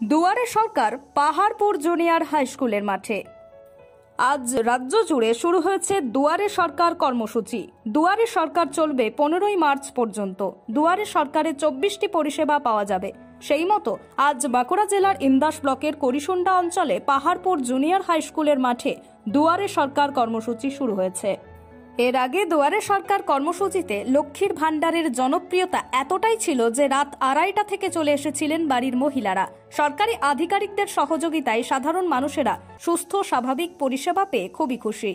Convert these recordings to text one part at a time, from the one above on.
দুয়ারে সরকার Paharpur junior high স্কুলের মাঠে। আজ রাজ্য জুড়ে শুরু হয়েছে দুয়ারে সরকার কর্মসূচি। দুয়ারে সরকার চলবে পনেরোই মার্চ পর্যন্ত। দুয়ারে সরকারে চব্বিশটি পরিষেবা পাওয়া যাবে। সেই মতো আজ বাঁকুড়া জেলার ইন্দাস ব্লকের করিসুন্ডা অঞ্চলে পাহাড়পুর জুনিয়র হাই স্কুলের মাঠে দুয়ারে সরকার কর্মসূচি শুরু হয়েছে। এর আগে দুয়ারে সরকার কর্মসূচিতে লক্ষ্মীর ভাণ্ডারের জনপ্রিয়তা এতটাই ছিল যে রাত আড়াইটা থেকে চলে এসেছিলেন বাড়ির মহিলারা। সরকারি আধিকারিকদের সহযোগিতায় সাধারণ মানুষেরা সুস্থ, স্বাভাবিক পরিষেবা পেয়ে খুবই খুশি।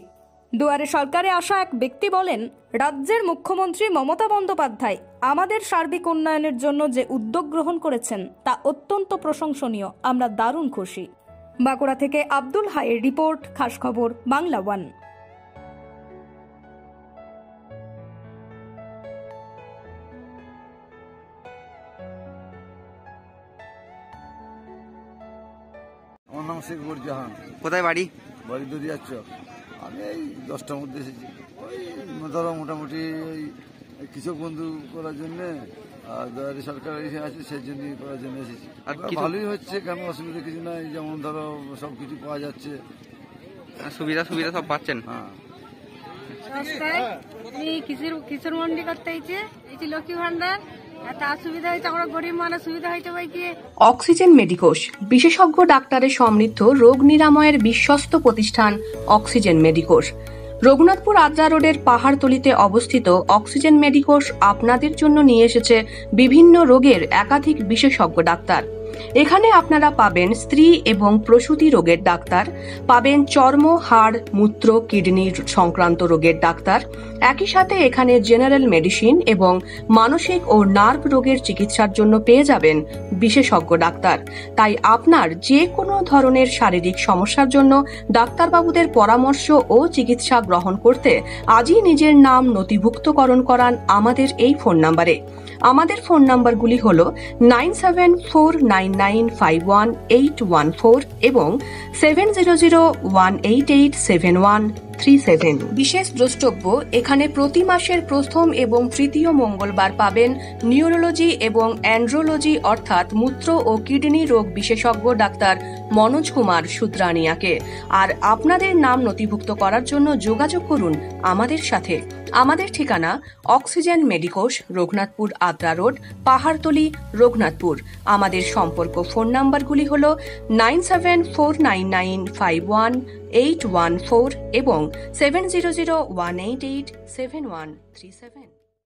দুয়ারে সরকারে আসা এক ব্যক্তি বলেন, রাজ্যের মুখ্যমন্ত্রী মমতা বন্দ্যোপাধ্যায় আমাদের সার্বিক উন্নয়নের জন্য যে উদ্যোগ গ্রহণ করেছেন তা অত্যন্ত প্রশংসনীয়। আমরা দারুণ খুশি। বাঁকুড়া থেকে আব্দুল হাইয়ের রিপোর্ট খাস খবর বাংলা ওয়ান। নাম শেখবর জাহান। কোথায় বাড়ি? বাড়ি দরিয়ার চক। আমি এই দশটার মধ্যে এসেছি। ওই ধরো মোটামুটি ওই কৃষক বন্ধু করার জন্যে আর দয়ারি সরকার এসে আছে সেই জন্যই করার জন্য এসেছি। ভালোই হচ্ছে কেন অসুবিধা কিছু নাই। যেমন ধরো সব কিছু পাওয়া যাচ্ছে। সুবিধা সুবিধা সব পাচ্ছেন? হ্যাঁ। এই কিশোর কিশোর মন্ডি করতে হয়েছে এই যে লক্ষ্মী ভান্ডার। অক্সিজেন মেডিকোষ, বিশেষজ্ঞ ডাক্তারের সমৃদ্ধ রোগ নিরাময়ের বিশ্বস্ত প্রতিষ্ঠান অক্সিজেন মেডিকোষ। রঘুনাথপুর আদ্রা রোডের পাহাড়তলিতে অবস্থিত অক্সিজেন মেডিকোষ আপনাদের জন্য নিয়ে এসেছে বিভিন্ন রোগের একাধিক বিশেষজ্ঞ ডাক্তার। এখানে আপনারা পাবেন স্ত্রী এবং প্রসূতি রোগের ডাক্তার, পাবেন চর্ম, হাড়, মূত্র, কিডনি সংক্রান্ত রোগের ডাক্তার, একই সাথে এখানে জেনারেল মেডিসিন এবং মানসিক ও নার্ভ রোগের চিকিৎসার জন্য পেয়ে যাবেন বিশেষজ্ঞ ডাক্তার। তাই আপনার যে কোনো ধরনের শারীরিক সমস্যার জন্য ডাক্তারবাবুদের পরামর্শ ও চিকিৎসা গ্রহণ করতে আজই নিজের নাম নথিভুক্তকরণ করান আমাদের এই ফোন নাম্বারে। আমাদের ফোন নাম্বারগুলি হল nine seven four nine nine five one eight one four এবং seven zero zero one eight eight seven one three seven বিশেষ দ্রষ্টব্য, এখানে প্রতি মাসের প্রথম এবং তৃতীয় মঙ্গলবার পাবেন নিউরোলজি এবং অ্যান্ড্রোলজি, অর্থাৎ মূত্র ও কিডনি রোগ বিশেষজ্ঞ ডাক্তার মনোজ কুমার সুত্রানিয়াকে। আর আপনাদের নাম নথিভুক্ত করার জন্য যোগাযোগ করুন আমাদের সাথে। আমাদের ঠিকানা অক্সিজেন মেডিকোষ, রঘুনাথপুর আদ্রা রোড, পাহাড়তলি, রঘুনাথপুর। আমাদের সম্পর্ক ফোন নাম্বারগুলি হল nine seven four nine nine five one eight one four এবং seven zero zero one eight eight seven one three seven